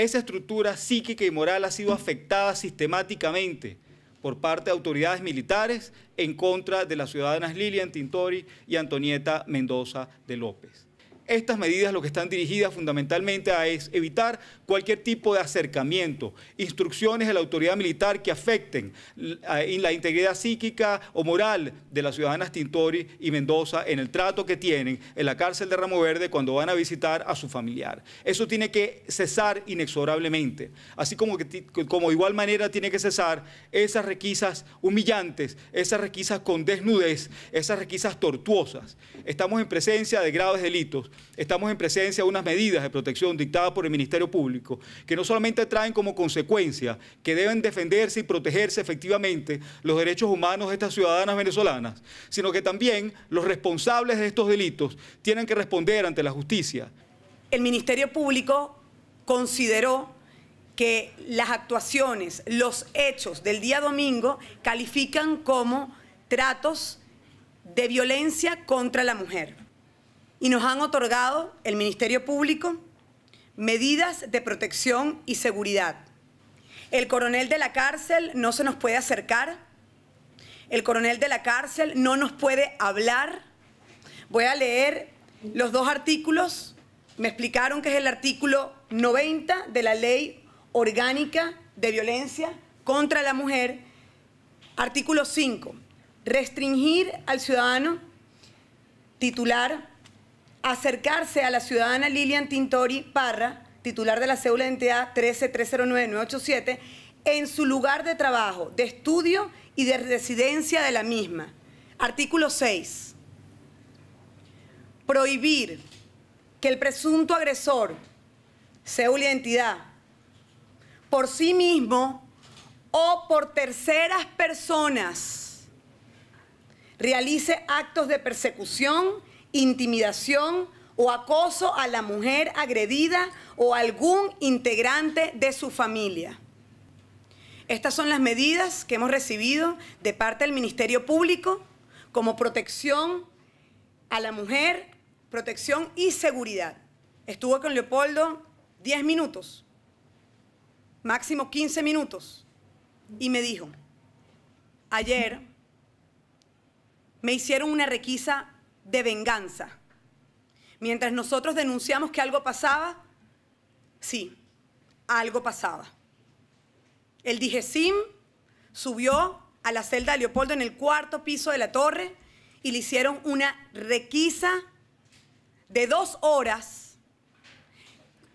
esa estructura psíquica y moral ha sido afectada sistemáticamente por parte de autoridades militares en contra de las ciudadanas Lilian Tintori y Antonieta Mendoza de López. Estas medidas lo que están dirigidas fundamentalmente a es evitar cualquier tipo de acercamiento, instrucciones de la autoridad militar que afecten la integridad psíquica o moral de las ciudadanas Tintori y Mendoza en el trato que tienen en la cárcel de Ramo Verde cuando van a visitar a su familiar. Eso tiene que cesar inexorablemente, así como, que, como de igual manera tiene que cesar esas requisas humillantes, esas requisas con desnudez, esas requisas tortuosas. Estamos en presencia de graves delitos estamos en presencia de unas medidas de protección dictadas por el Ministerio Público que no solamente traen como consecuencia que deben defenderse y protegerse efectivamente los derechos humanos de estas ciudadanas venezolanas, sino que también los responsables de estos delitos tienen que responder ante la justicia. El Ministerio Público consideró que las actuaciones, los hechos del día domingo califican como tratos de violencia contra la mujer y nos han otorgado el Ministerio Público medidas de protección y seguridad. El coronel de la cárcel no se nos puede acercar, el coronel de la cárcel no nos puede hablar. Voy a leer los dos artículos. Me explicaron que es el artículo 90 de la Ley Orgánica de Violencia contra la Mujer. Artículo 5. Restringir al ciudadano titular acercarse a la ciudadana Lilian Tintori Parra, titular de la cédula de identidad 13309-987, en su lugar de trabajo, de estudio y de residencia de la misma. Artículo 6. Prohibir que el presunto agresor, cédula de identidad, por sí mismo o por terceras personas, realice actos de persecución intimidación o acoso a la mujer agredida o algún integrante de su familia. Estas son las medidas que hemos recibido de parte del Ministerio Público como protección a la mujer, protección y seguridad. Estuvo con Leopoldo 10 minutos, máximo 15 minutos, y me dijo, ayer me hicieron una requisa de venganza. Mientras nosotros denunciamos que algo pasaba, sí, algo pasaba. El DIGESIM subió a la celda de Leopoldo en el cuarto piso de la torre y le hicieron una requisa de dos horas,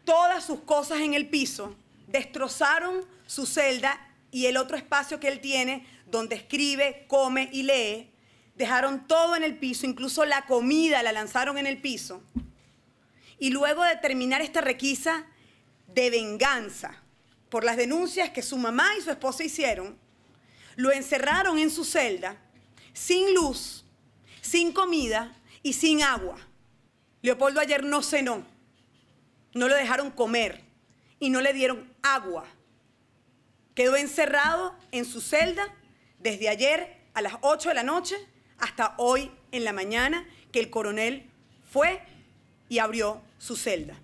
todas sus cosas en el piso, destrozaron su celda y el otro espacio que él tiene donde escribe, come y lee, dejaron todo en el piso, incluso la comida la lanzaron en el piso. Y luego de terminar esta requisa de venganza por las denuncias que su mamá y su esposa hicieron, lo encerraron en su celda, sin luz, sin comida y sin agua. Leopoldo ayer no cenó, no lo dejaron comer y no le dieron agua. Quedó encerrado en su celda desde ayer a las 8 de la noche hasta hoy en la mañana que el coronel fue y abrió su celda.